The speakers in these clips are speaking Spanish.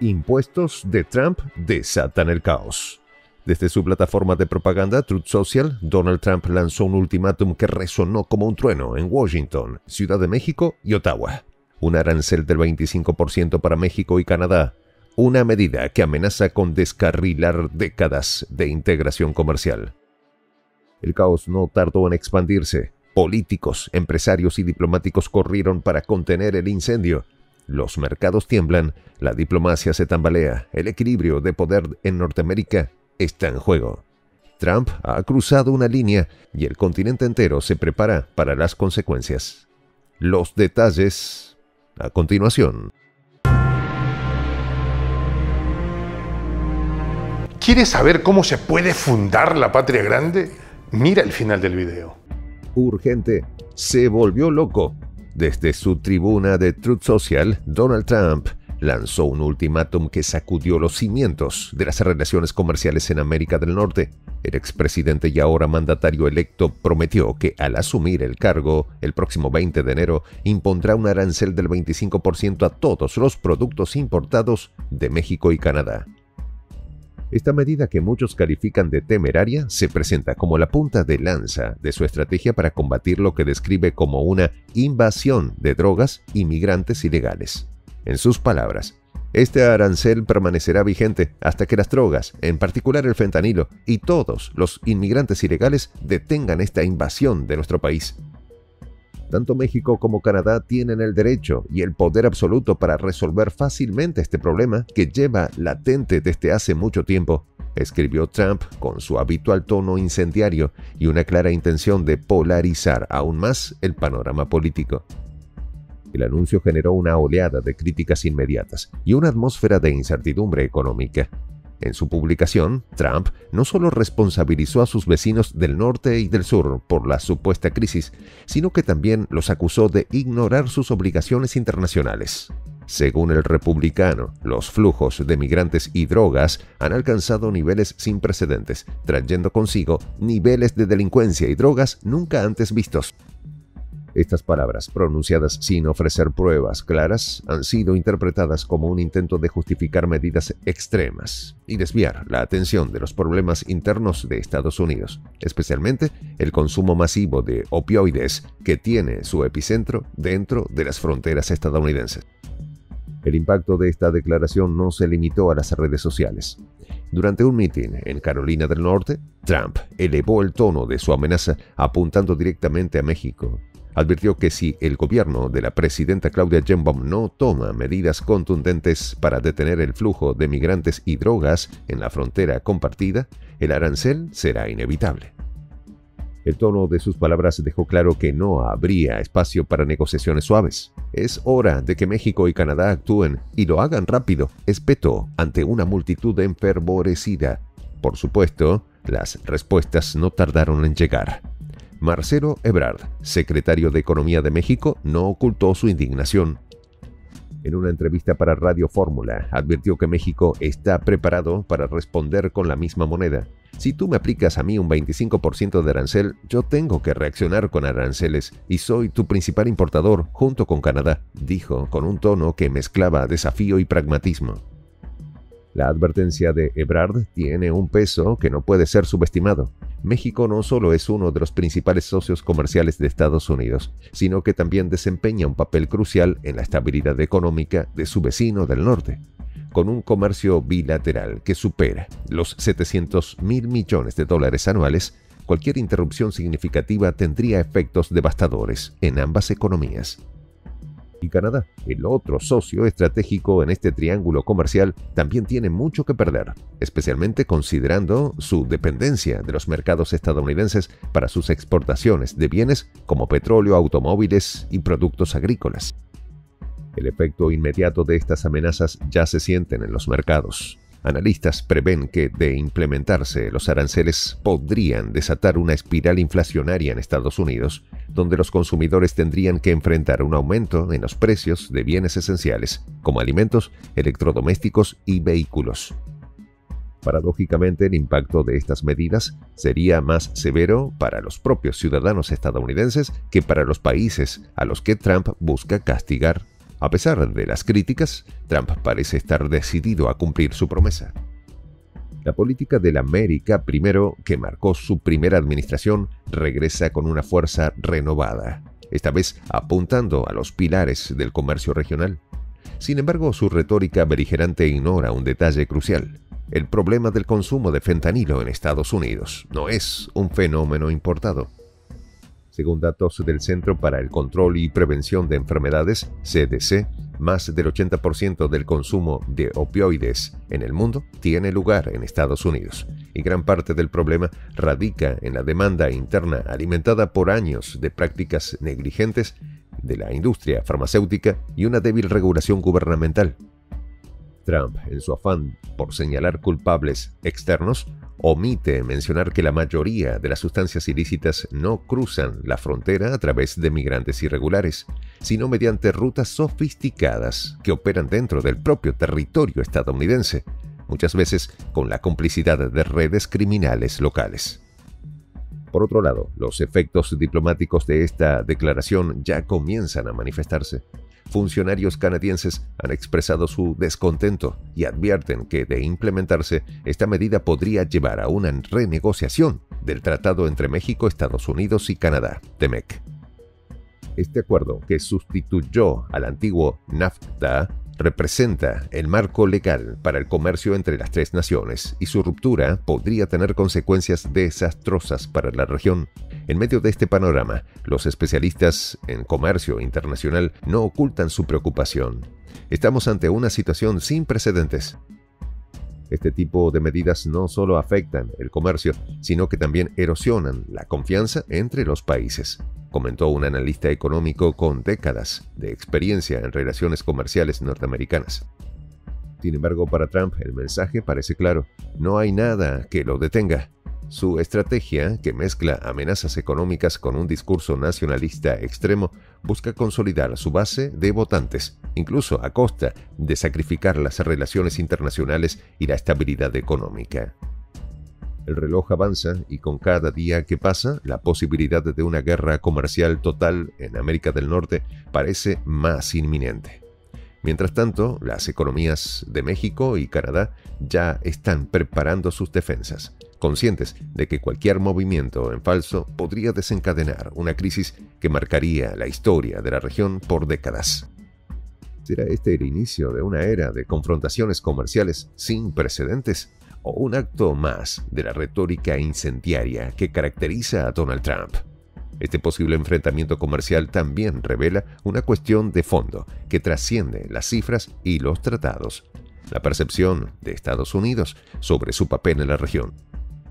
Impuestos de Trump desatan el caos. Desde su plataforma de propaganda Truth Social, Donald Trump lanzó un ultimátum que resonó como un trueno en Washington, Ciudad de México y Ottawa. Un arancel del 25% para México y Canadá, una medida que amenaza con descarrilar décadas de integración comercial. El caos no tardó en expandirse. Políticos, empresarios y diplomáticos corrieron para contener el incendio. Los mercados tiemblan, la diplomacia se tambalea, el equilibrio de poder en Norteamérica está en juego. Trump ha cruzado una línea y el continente entero se prepara para las consecuencias. Los detalles a continuación. ¿Quieres saber cómo se puede fundar la patria grande? Mira el final del video. Urgente, se volvió loco. Desde su tribuna de Truth Social, Donald Trump lanzó un ultimátum que sacudió los cimientos de las relaciones comerciales en América del Norte. El expresidente y ahora mandatario electo prometió que al asumir el cargo el próximo 20 de enero impondrá un arancel del 25% a todos los productos importados de México y Canadá. Esta medida que muchos califican de temeraria se presenta como la punta de lanza de su estrategia para combatir lo que describe como una invasión de drogas y migrantes ilegales. En sus palabras, este arancel permanecerá vigente hasta que las drogas, en particular el fentanilo, y todos los inmigrantes ilegales detengan esta invasión de nuestro país. Tanto México como Canadá tienen el derecho y el poder absoluto para resolver fácilmente este problema que lleva latente desde hace mucho tiempo, escribió Trump con su habitual tono incendiario y una clara intención de polarizar aún más el panorama político. El anuncio generó una oleada de críticas inmediatas y una atmósfera de incertidumbre económica. En su publicación, Trump no solo responsabilizó a sus vecinos del norte y del sur por la supuesta crisis, sino que también los acusó de ignorar sus obligaciones internacionales. Según el republicano, los flujos de migrantes y drogas han alcanzado niveles sin precedentes, trayendo consigo niveles de delincuencia y drogas nunca antes vistos. Estas palabras, pronunciadas sin ofrecer pruebas claras, han sido interpretadas como un intento de justificar medidas extremas y desviar la atención de los problemas internos de Estados Unidos, especialmente el consumo masivo de opioides que tiene su epicentro dentro de las fronteras estadounidenses. El impacto de esta declaración no se limitó a las redes sociales. Durante un mitin en Carolina del Norte, Trump elevó el tono de su amenaza apuntando directamente a México advirtió que si el gobierno de la presidenta Claudia Sheinbaum no toma medidas contundentes para detener el flujo de migrantes y drogas en la frontera compartida, el arancel será inevitable. El tono de sus palabras dejó claro que no habría espacio para negociaciones suaves. Es hora de que México y Canadá actúen y lo hagan rápido, espetó ante una multitud enfervorecida. Por supuesto, las respuestas no tardaron en llegar. Marcelo Ebrard, secretario de Economía de México, no ocultó su indignación. En una entrevista para Radio Fórmula, advirtió que México está preparado para responder con la misma moneda. Si tú me aplicas a mí un 25% de arancel, yo tengo que reaccionar con aranceles y soy tu principal importador junto con Canadá, dijo con un tono que mezclaba desafío y pragmatismo. La advertencia de Ebrard tiene un peso que no puede ser subestimado. México no solo es uno de los principales socios comerciales de Estados Unidos, sino que también desempeña un papel crucial en la estabilidad económica de su vecino del norte. Con un comercio bilateral que supera los 700 mil millones de dólares anuales, cualquier interrupción significativa tendría efectos devastadores en ambas economías y Canadá, el otro socio estratégico en este triángulo comercial, también tiene mucho que perder, especialmente considerando su dependencia de los mercados estadounidenses para sus exportaciones de bienes como petróleo, automóviles y productos agrícolas. El efecto inmediato de estas amenazas ya se sienten en los mercados. Analistas prevén que, de implementarse, los aranceles podrían desatar una espiral inflacionaria en Estados Unidos, donde los consumidores tendrían que enfrentar un aumento en los precios de bienes esenciales, como alimentos, electrodomésticos y vehículos. Paradójicamente, el impacto de estas medidas sería más severo para los propios ciudadanos estadounidenses que para los países a los que Trump busca castigar A pesar de las críticas, Trump parece estar decidido a cumplir su promesa. La política de la América, primero que marcó su primera administración, regresa con una fuerza renovada, esta vez apuntando a los pilares del comercio regional. Sin embargo, su retórica beligerante ignora un detalle crucial. El problema del consumo de fentanilo en Estados Unidos no es un fenómeno importado. Según datos del Centro para el Control y Prevención de Enfermedades, CDC, más del 80% del consumo de opioides en el mundo tiene lugar en Estados Unidos, y gran parte del problema radica en la demanda interna alimentada por años de prácticas negligentes de la industria farmacéutica y una débil regulación gubernamental. Trump, en su afán por señalar culpables externos, omite mencionar que la mayoría de las sustancias ilícitas no cruzan la frontera a través de migrantes irregulares, sino mediante rutas sofisticadas que operan dentro del propio territorio estadounidense, muchas veces con la complicidad de redes criminales locales. Por otro lado, los efectos diplomáticos de esta declaración ya comienzan a manifestarse funcionarios canadienses han expresado su descontento y advierten que de implementarse, esta medida podría llevar a una renegociación del tratado entre México, Estados Unidos y Canadá, TEMEC. Este acuerdo, que sustituyó al antiguo NAFTA, representa el marco legal para el comercio entre las tres naciones y su ruptura podría tener consecuencias desastrosas para la región. En medio de este panorama, los especialistas en comercio internacional no ocultan su preocupación. Estamos ante una situación sin precedentes. Este tipo de medidas no solo afectan el comercio, sino que también erosionan la confianza entre los países comentó un analista económico con décadas de experiencia en relaciones comerciales norteamericanas. Sin embargo, para Trump el mensaje parece claro, no hay nada que lo detenga. Su estrategia, que mezcla amenazas económicas con un discurso nacionalista extremo, busca consolidar su base de votantes, incluso a costa de sacrificar las relaciones internacionales y la estabilidad económica. El reloj avanza y con cada día que pasa, la posibilidad de una guerra comercial total en América del Norte parece más inminente. Mientras tanto, las economías de México y Canadá ya están preparando sus defensas, conscientes de que cualquier movimiento en falso podría desencadenar una crisis que marcaría la historia de la región por décadas. ¿Será este el inicio de una era de confrontaciones comerciales sin precedentes? O un acto más de la retórica incendiaria que caracteriza a Donald Trump. Este posible enfrentamiento comercial también revela una cuestión de fondo que trasciende las cifras y los tratados, la percepción de Estados Unidos sobre su papel en la región.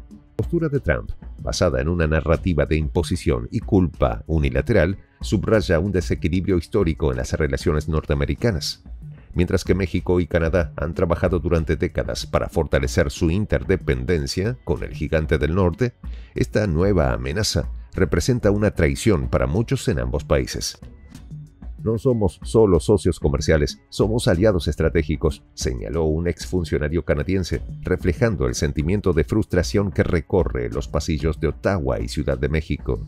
La postura de Trump, basada en una narrativa de imposición y culpa unilateral, subraya un desequilibrio histórico en las relaciones norteamericanas. Mientras que México y Canadá han trabajado durante décadas para fortalecer su interdependencia con el gigante del norte, esta nueva amenaza representa una traición para muchos en ambos países. No somos solo socios comerciales, somos aliados estratégicos, señaló un exfuncionario canadiense, reflejando el sentimiento de frustración que recorre los pasillos de Ottawa y Ciudad de México.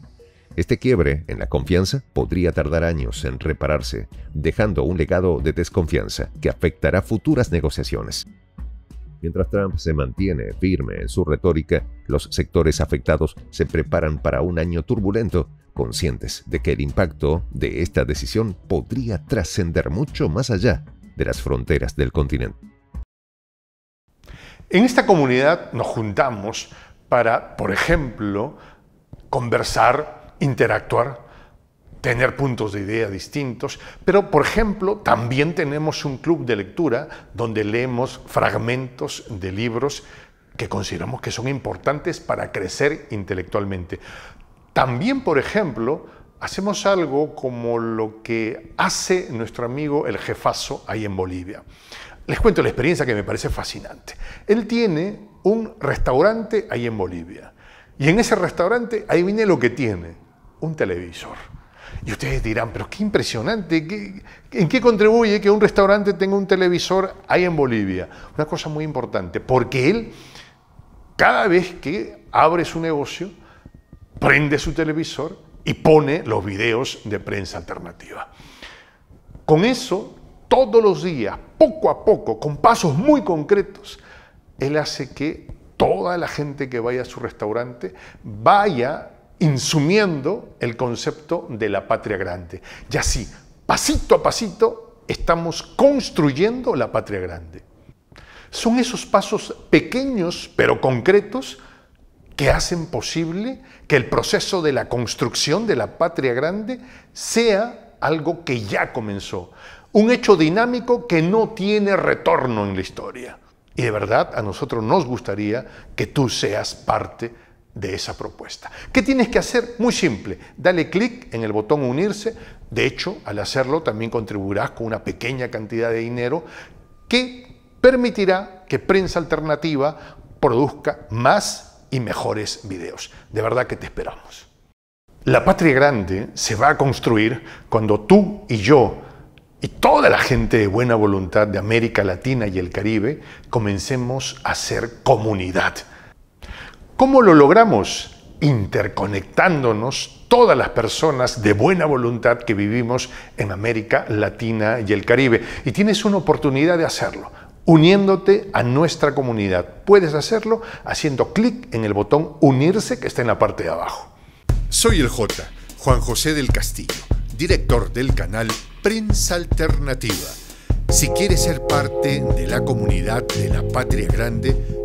Este quiebre en la confianza podría tardar años en repararse, dejando un legado de desconfianza que afectará futuras negociaciones. Mientras Trump se mantiene firme en su retórica, los sectores afectados se preparan para un año turbulento, conscientes de que el impacto de esta decisión podría trascender mucho más allá de las fronteras del continente. En esta comunidad nos juntamos para, por ejemplo, conversar interactuar, tener puntos de idea distintos, pero por ejemplo también tenemos un club de lectura donde leemos fragmentos de libros que consideramos que son importantes para crecer intelectualmente. También, por ejemplo, hacemos algo como lo que hace nuestro amigo el jefazo ahí en Bolivia. Les cuento la experiencia que me parece fascinante. Él tiene un restaurante ahí en Bolivia. Y en ese restaurante, ahí viene lo que tiene un televisor. Y ustedes dirán, pero qué impresionante, ¿en qué contribuye que un restaurante tenga un televisor ahí en Bolivia? Una cosa muy importante, porque él, cada vez que abre su negocio, prende su televisor y pone los videos de prensa alternativa. Con eso todos los días, poco a poco, con pasos muy concretos, Él hace que toda la gente que vaya a su restaurante vaya insumiendo el concepto de la patria grande. Y así, pasito a pasito, estamos construyendo la patria grande. Son esos pasos pequeños pero concretos que hacen posible que el proceso de la construcción de la patria grande sea algo que ya comenzó, un hecho dinámico que no tiene retorno en la historia. Y de verdad a nosotros nos gustaría que tú seas parte de esa propuesta. ¿Qué tienes que hacer? Muy simple, dale clic en el botón unirse. De hecho, al hacerlo también contribuirás con una pequeña cantidad de dinero que permitirá que Prensa Alternativa produzca más y mejores videos. De verdad que te esperamos. La patria grande se va a construir cuando tú y yo y toda la gente de buena voluntad de América Latina y el Caribe comencemos a ser comunidad. ¿Cómo lo logramos? Interconectándonos todas las personas de buena voluntad que vivimos en América Latina y el Caribe. Y tienes una oportunidad de hacerlo, uniéndote a nuestra comunidad. Puedes hacerlo haciendo clic en el botón unirse que está en la parte de abajo. Soy el J, Juan José del Castillo, director del canal Prensa Alternativa. Si quieres ser parte de la comunidad de la Patria Grande,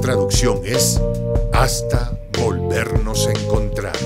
traducción es hasta volvernos a encontrar.